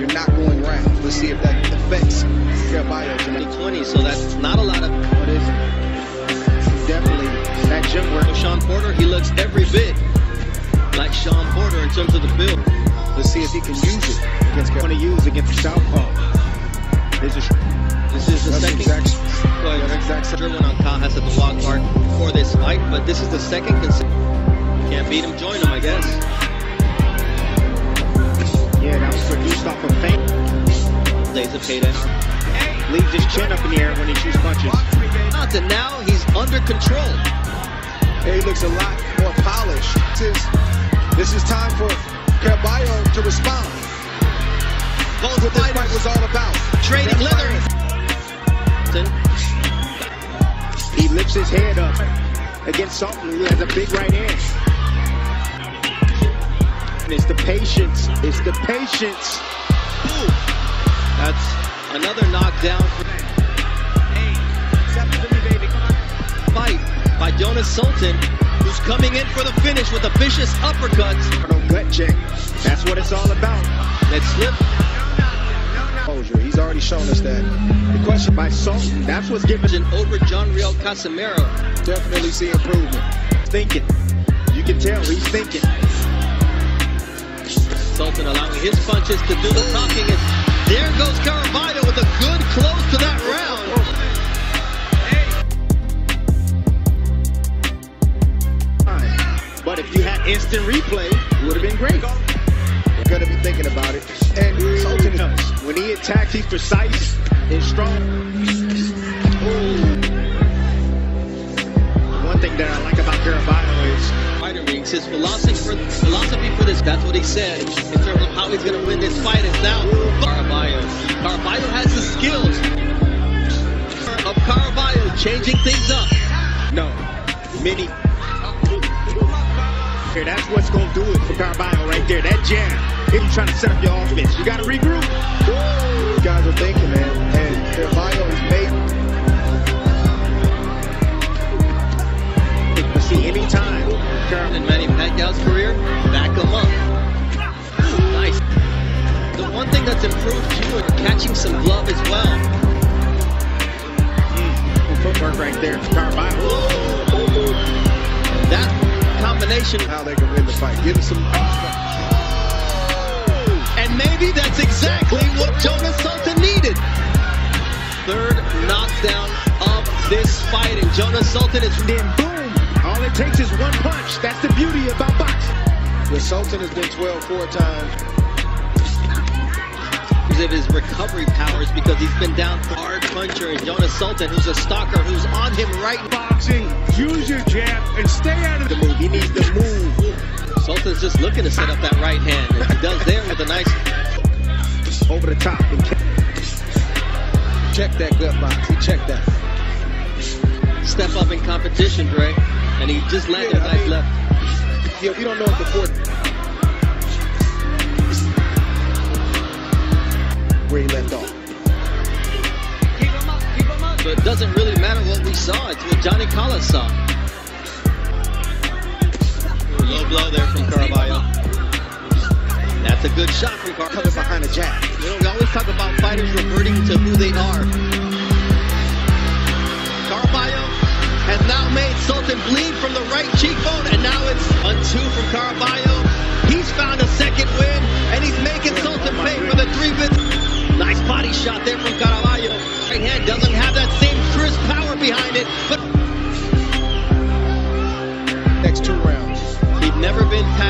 You're not going round. Let's see if that affects your bio. 20, so that's not a lot of. But it's definitely that gym work. With Shawn Porter, he looks every bit like Shawn Porter in terms of the build. Let's see if he can use it against. going to use against the southpaw. This is This is the That's second exact, play. That's exact. Derwin on Cajas at the wild card for this fight, but this is the second. Can't beat him, join him, I guess. Yeah, that was produced off of feint. Days of payday. Leaves his chin up in the air when he shoots punches. Not that now he's under control. He looks a lot more polished. This is, this is time for Caraballo to respond. Both That's what this fight was all about. trading That leather. He lifts his head up against something. who has a big right hand. It's the patience. It's the patience. Ooh, that's another knockdown. Fight by Jonas Sultan, who's coming in for the finish with a vicious uppercut No gut check. That's what it's all about. that slipped. Composure. He's already shown us that. The question by Sultan, that's what's giving over John Riel Casimero. definitely see improvement. Thinking. You can tell he's thinking. Sultan allowing his punches to do the talking. And there goes Caraballo with a good close to that round. But if you had instant replay, it would have been great. You're gonna be thinking about it. And Sultan. When he attacks, he's precise and strong. Fighter rings. His philosophy for philosophy for this, that's what he said. In terms of how he's going to win this fight is now Caraballo. Caraballo has the skills of Caraballo changing things up. no many. Here, that's what's gonna do it for Caraballo right there. That jab. If you're trying to set up your offense, you gotta regroup. You guys are thinking, man. And Caraballo is made. That's improved too is catching some glove as well. Hmm. footwork right there for That combination, How they can win the fight. Give him some. and maybe that's exactly what Jonas Sultan needed. Third knockdown of this fight, and Jonas Sultan is Then boom. All it takes is one punch. That's the beauty about boxing. The Sultan has been 12 four times. Of his recovery powers because he's been down hard puncher and Jonas Sultan who's a stalker who's on him right Boxing, use your jab and stay out of the move. He needs to move Sultan's just looking to set up that right hand and he does there with a nice over the top. And check that gut box. He checked that. step up in competition Dre and he just landed Yeah, a I nice mean- left You, you don't know if the fourth. Where he left off. so it doesn't really matter what we saw it's what Johnny Collis saw low blow there from Caraballo that's a good shot from Caraballo Coming behind the jab. You know, we always talk about fighters reverting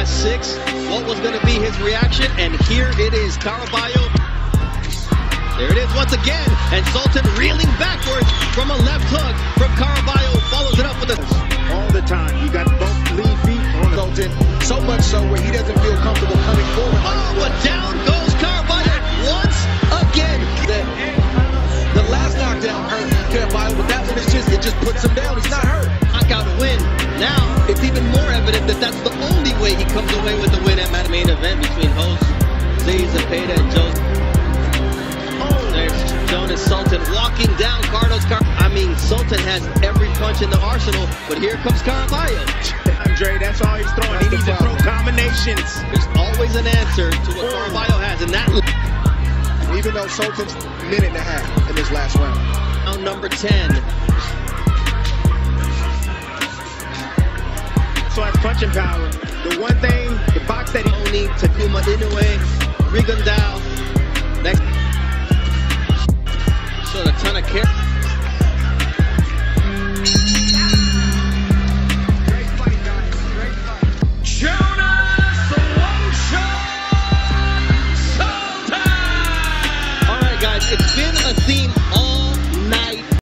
past six. What was going to be his reaction? And here it is, Caraballo. There it is once again, and Sultan reeling backwards comes away with the win at the main event between hosts Zay Zepeda and Joe. There's Jonas Sultan walking down Carlos Car. I mean, Sultan has every punch in the arsenal, but here comes Caraballo. Andre, that's all he's throwing. He needs to throw combinations. There's always an answer to what Caraballo has, and that even though Sultan's minute and a half in this last round. Round number 10. So that's punching power. The one thing, the box that he Oni, Takuma Inoue,